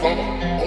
Follow.